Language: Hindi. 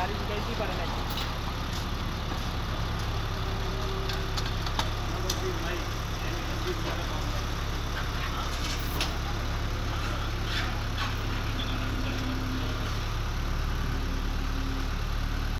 गाड़ी निकलती पर नहीं